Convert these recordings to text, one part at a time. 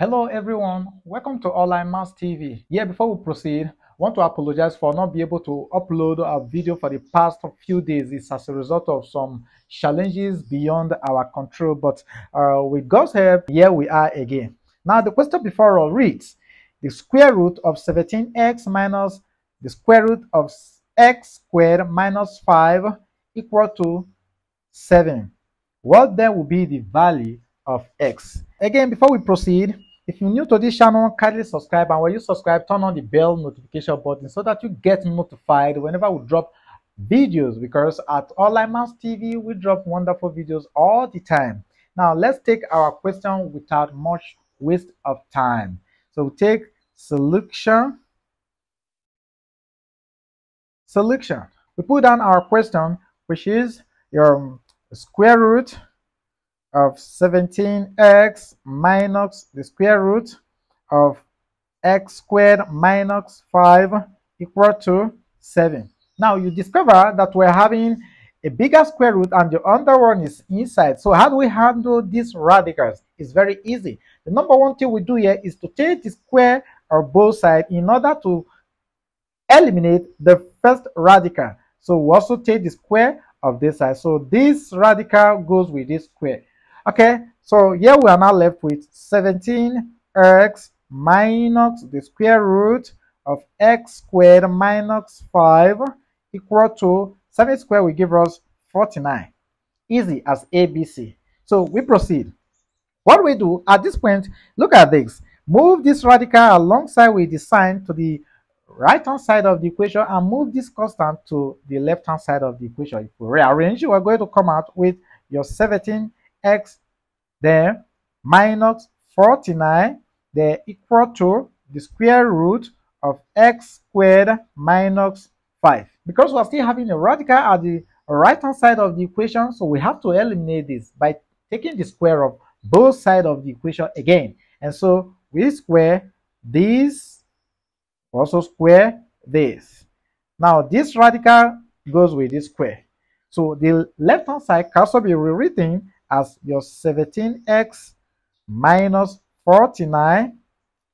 Hello everyone, welcome to Online Maths TV. Yeah, before we proceed, want to apologize for not being able to upload a video for the past few days. It's as a result of some challenges beyond our control, but uh, with God's help, here we are again. Now the question before us reads, the square root of 17x minus the square root of x squared minus 5 equal to 7. What then will be the value of x? Again, before we proceed, if you're new to this channel, kindly subscribe and when you subscribe, turn on the bell notification button so that you get notified whenever we drop videos because at Online Maths TV, we drop wonderful videos all the time. Now, let's take our question without much waste of time. So we take selection, selection. We put down our question, which is your square root of 17x minus the square root of x squared minus 5 equal to 7. Now you discover that we're having a bigger square root and the other one is inside. So how do we handle these radicals? It's very easy. The number one thing we do here is to take the square of both sides in order to eliminate the first radical. So we also take the square of this side. So this radical goes with this square. Okay, so here we are now left with 17x minus the square root of x squared minus 5 equal to 7 squared will give us 49. Easy as ABC. So we proceed. What we do at this point, look at this. Move this radical alongside with the sign to the right hand side of the equation and move this constant to the left hand side of the equation. If we rearrange, we're going to come out with your 17 x then minus 49 then equal to the square root of x squared minus 5. Because we're still having a radical at the right hand side of the equation, so we have to eliminate this by taking the square of both sides of the equation again. And so we square this, also square this. Now this radical goes with this square. So the left hand side can also be rewritten as your 17x minus 49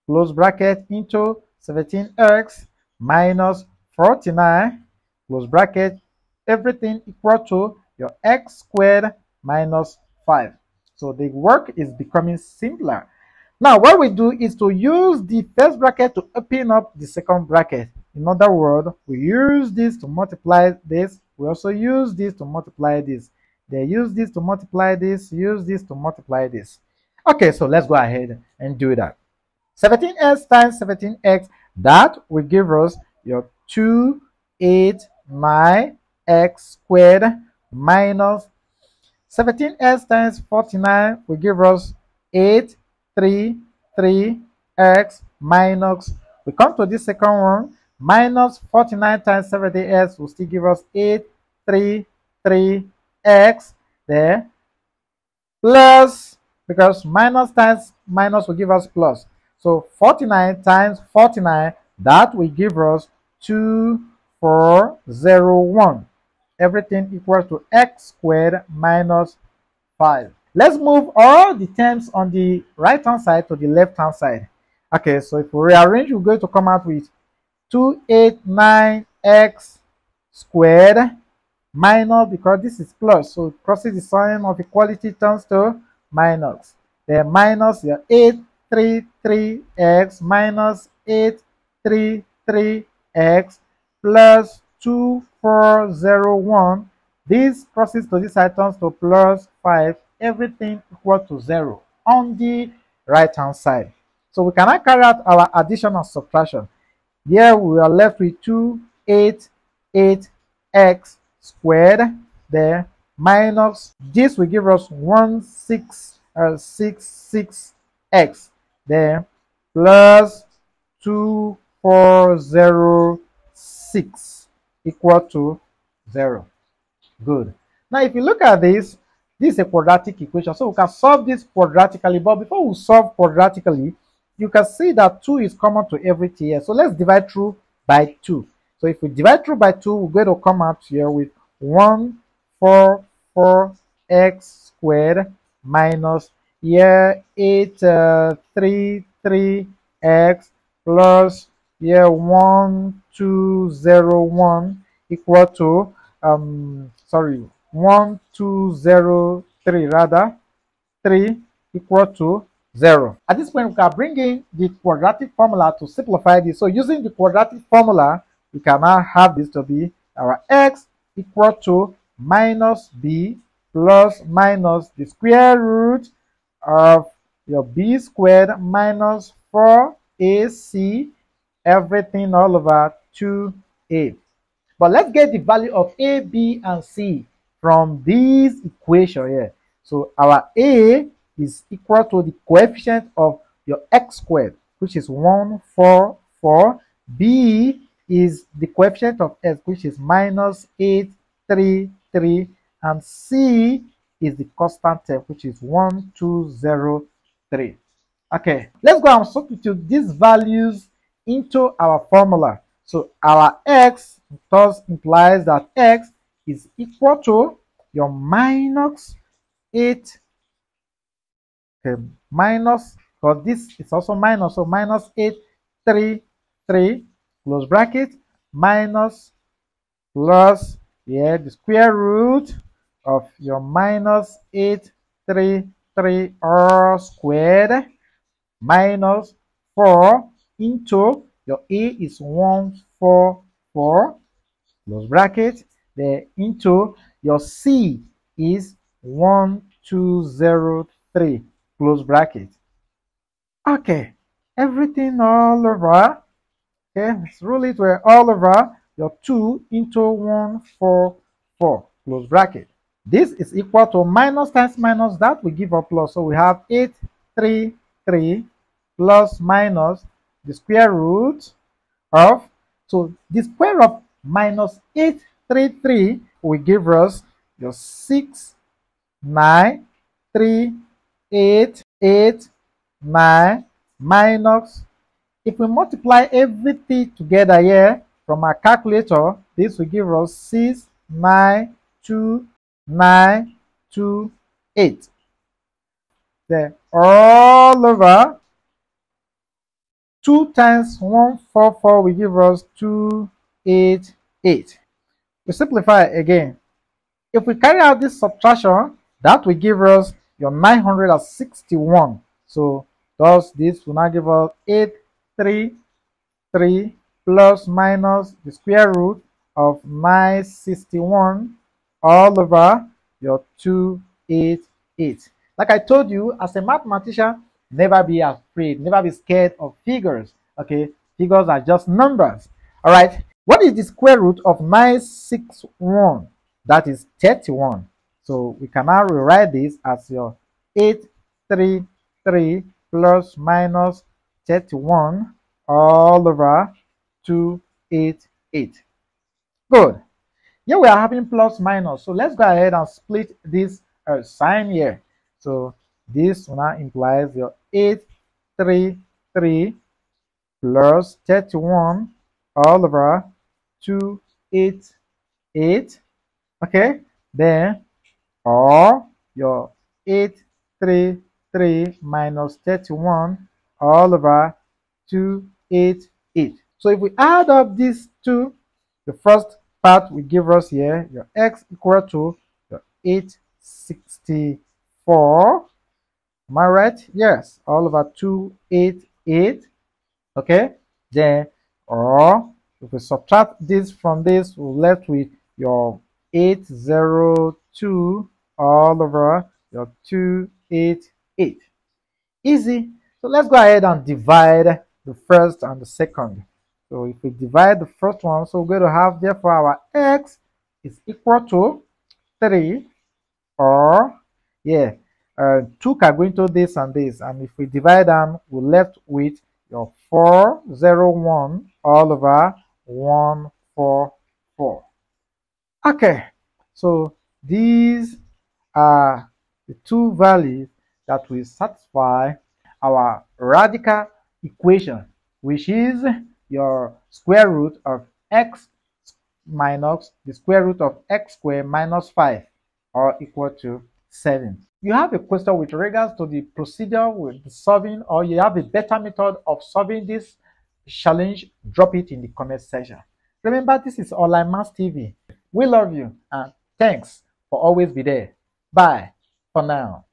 close bracket into 17x minus 49 close bracket everything equal to your x squared minus 5 so the work is becoming simpler. Now what we do is to use the first bracket to open up the second bracket. In other words we use this to multiply this. We also use this to multiply this they use this to multiply this, use this to multiply this. Okay, so let's go ahead and do that. 17x times 17x, that will give us your 289x squared minus 17x times 49 will give us 833x minus, we come to this second one, minus 49 times 70x will still give us 833 x there plus because minus times minus will give us plus. So 49 times 49 that will give us 2401 everything equals to x squared minus 5 let's move all the terms on the right hand side to the left hand side. Okay so if we rearrange we're going to come out with 289x squared minus because this is plus so crosses the sign of equality turns to minus. Then minus your 833x minus 833x plus 2401 this crosses to this side turns to plus 5 everything equal to 0 on the right hand side. So we cannot carry out our addition and subtraction. Here we are left with 288x squared there minus this will give us 1 6 uh, 6 6 x there plus 2 4 0 6 equal to 0 good. Now if you look at this this is a quadratic equation. So we can solve this quadratically but before we solve quadratically you can see that 2 is common to every here so let's divide through by 2 so if we divide through by 2, we're going to come out here with 1, 4, 4 x squared minus here 8 uh, 3 3 x plus here 1 2 0 1 equal to um sorry 1 2 0 3 rather 3 equal to 0. At this point, we can bring in the quadratic formula to simplify this. So using the quadratic formula, we can now have this to be our x equal to minus b plus minus the square root of your b squared minus 4ac everything all over 2a. But let's get the value of a, b, and c from this equation here. So our a is equal to the coefficient of your x squared, which is 1, 4, 4. b is the coefficient of x, which is minus 8, 3, 3. And c is the constant term, which is 1, 2, 0, 3. Okay, let's go and substitute these values into our formula. So our x thus implies that x is equal to your minus 8 okay, minus because this is also minus so minus 8 3 3 close bracket minus plus yeah the square root of your minus 8 3 3 r squared minus 4 into your a is 1 4 4 close bracket the into your c is 1 2 0 3 close bracket. Okay everything all over okay let's roll it where all over your 2 into 1 4 4 close bracket. This is equal to minus times minus that we give a plus. So we have 8 3 3 plus minus the square root of so the square of minus 8 3 3 will give us your 6 9 3 8 8 9 minus if we multiply everything together here from our calculator this will give us 6 9 2 9 2 8 then all over 2 times 144 will give us 288 we simplify again if we carry out this subtraction that will give us your 961 so thus this will now give us 833 plus minus the square root of 961 all over your 288 like i told you as a mathematician never be afraid never be scared of figures okay? Figures are just numbers. All right what is the square root of 961 that is 31 so we can now rewrite this as your 833 plus minus 31 all over 288. Good. Here we are having plus minus. So let's go ahead and split this uh, sign here. So this now implies your 833 plus 31 all over 288. Okay. Then or your 833 minus 31 all over 288. So if we add up these two, the first part will give us here your x equal to your 864. Am I right? Yes, all over 288. Okay, then or if we subtract this from this, we're left with your 802 all over your 288. Easy. So let's go ahead and divide the first and the second. So if we divide the first one, so we're going to have therefore our x is equal to 3 or yeah, uh, 2 can go into this and this. And if we divide them, we're left with your 401 all over 144. Okay, so these are the two values that will satisfy our radical equation, which is your square root of x minus the square root of x squared minus 5 or equal to 7. you have a question with regards to the procedure with solving or you have a better method of solving this challenge, drop it in the comment section. Remember, this is Online Maths TV. We love you and thanks for always be there. Bye for now.